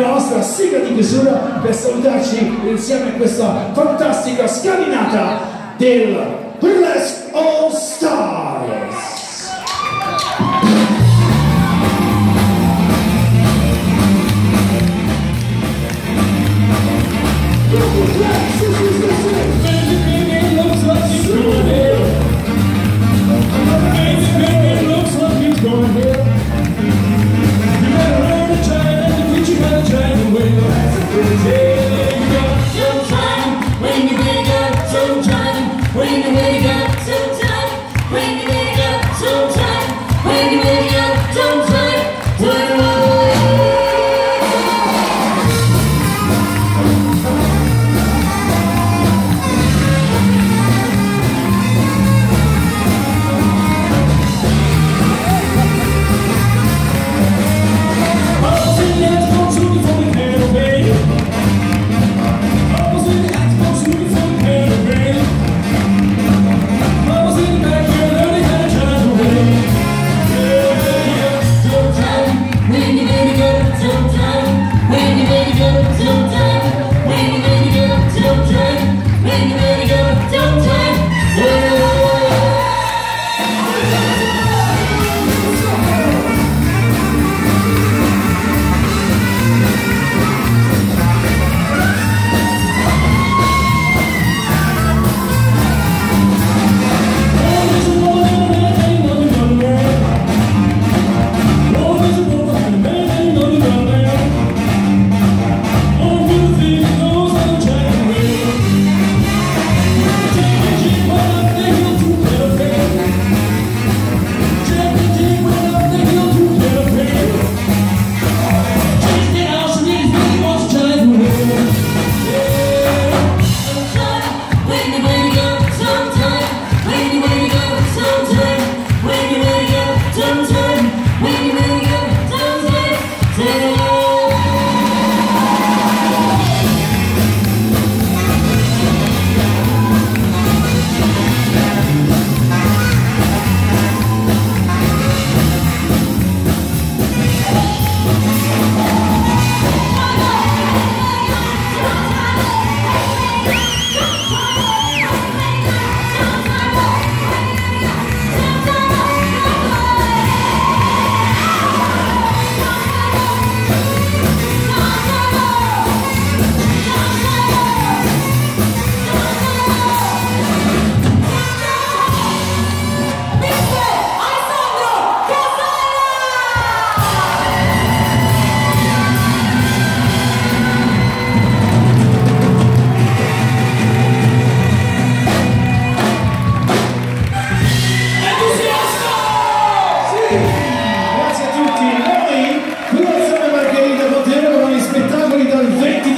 nostra sigla di chiusura per salutarci insieme a questa fantastica scalinata del Burlesque All Stars. Grazie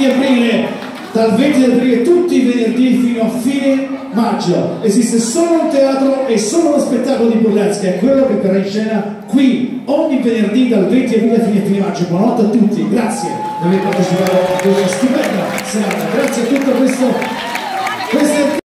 di aprile. Dal 20 di aprile tutti i venerdì fino a fine maggio. Esiste solo un teatro e solo uno spettacolo di burlesque, è quello che verrà in scena qui ogni venerdì dal 20 aprile fino a fine maggio. Buonanotte a tutti, grazie di aver partecipato a questa stupenda serata. Grazie a tutto questo, queste